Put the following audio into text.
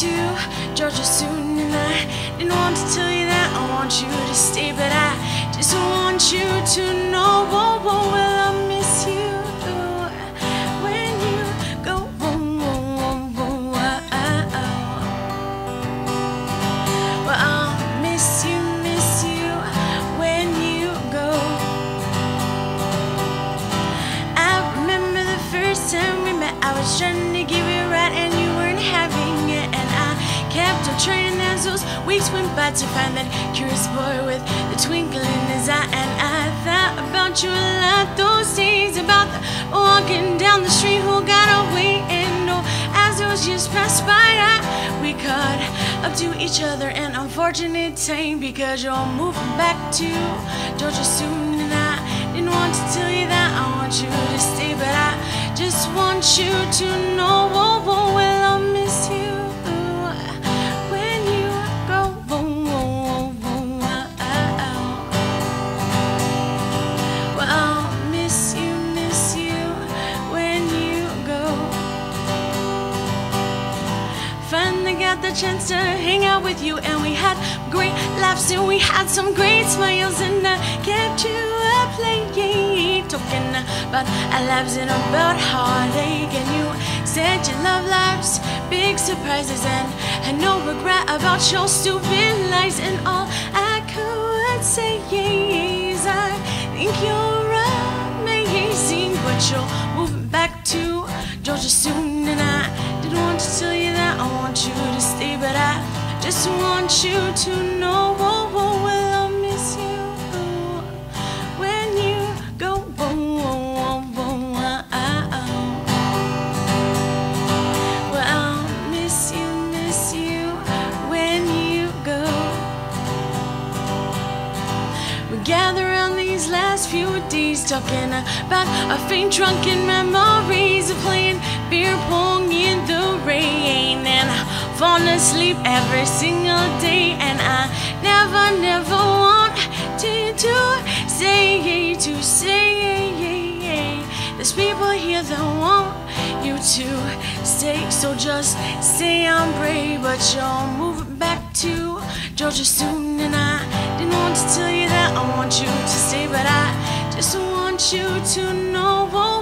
to Georgia soon and I didn't want to tell you that I want you to stay but I just want you to know oh, oh, whoa, whoa, will I miss you. When you go oh, whoa, whoa, whoa, whoa, well I'll miss you, miss you. When you go I remember the first time we met. I was trying went by to find that curious boy with the twinkle in his eye. And I thought about you a lot those days, about the walking down the street who got away. And oh, as those years passed by, I, we caught up to each other. And unfortunate time because you're moving back to Georgia soon. And I didn't want to tell you that I want you to stay, but I just want you to know. The chance to hang out with you, and we had great laughs and we had some great smiles, and I kept you up playing, talking about our lives and about heartache. And you said you love life's big surprises, and had no regret about your stupid lies. And all I could say is I think you're amazing, but you're I just want you to know. I'll miss you when you go. Well, I'll miss you, miss you when you go. We gather around these last few days talking about our faint drunken memories of playing beer pong and asleep every single day. And I never, never want to, to say, to say, there's people here that want you to stay. So just say I'm brave, but you're moving back to Georgia soon. And I didn't want to tell you that I want you to stay, but I just want you to know. Oh,